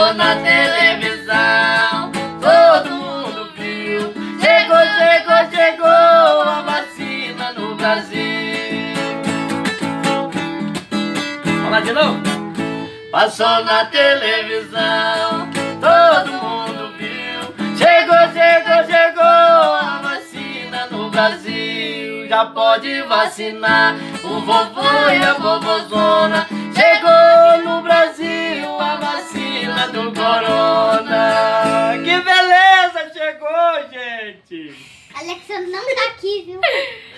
Passou na televisão, todo mundo viu. Chegou, chegou, chegou a vacina no Brasil. Vamos lá de novo. Passou na televisão, todo mundo viu. Chegou, chegou, chegou a vacina no Brasil. Já pode vacinar o vovô e a vovozona. Do corona. Que beleza, chegou, gente! Alexandre não tá aqui, viu?